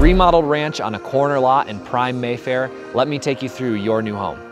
remodeled ranch on a corner lot in prime Mayfair. Let me take you through your new home.